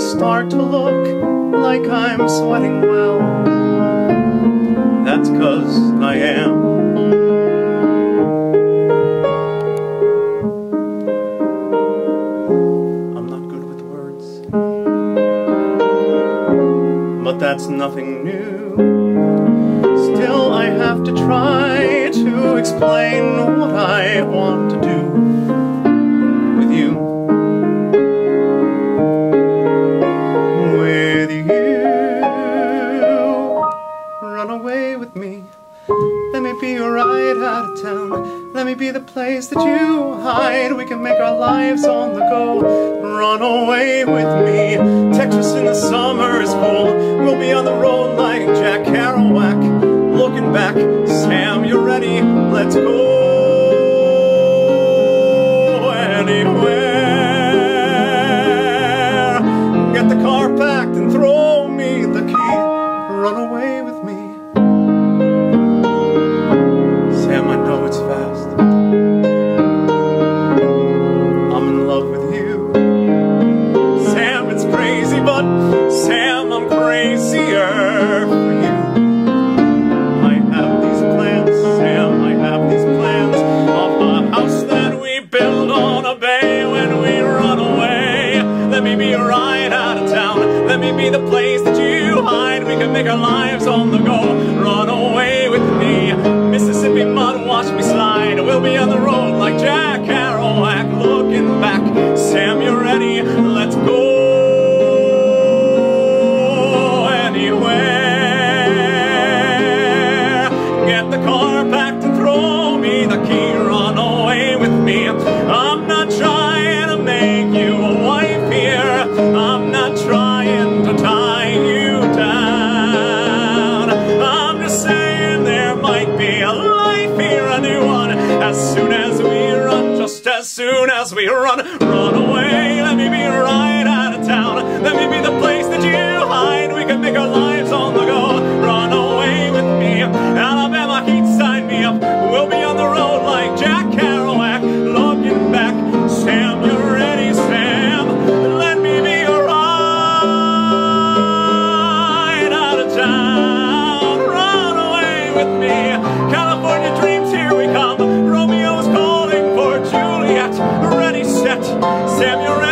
start to look like I'm sweating well, that's cause I am. I'm not good with words, but that's nothing new. Still, I have to try to explain what I want to do with me. Let me be your ride out of town. Let me be the place that you hide. We can make our lives on the go. Run away with me. Texas in the summer is cool. We'll be on the road like Jack Kerouac. Looking back, Sam, you're ready. Let's go anywhere. Get the car packed and throw me the key. Run away with me. Be the place that you hide. We can make our lives on the go. Run away with me. Mississippi mud, watch me slide. We'll be on the road like Jack Kerouac. Looking back, Sam, you're ready. Let's go anywhere. Get the car packed and throw me the key. As soon as we run, run away. Let me be right out of town. Let me be the place that you hide. We can make our lives on the go. Run away with me. Alabama heat, sign me up. We'll be on the road like Jack Kerouac. Looking back, Sam, you're ready, Sam. Let me be ride out of town. Run away with me. California dreams, here we come. Romeo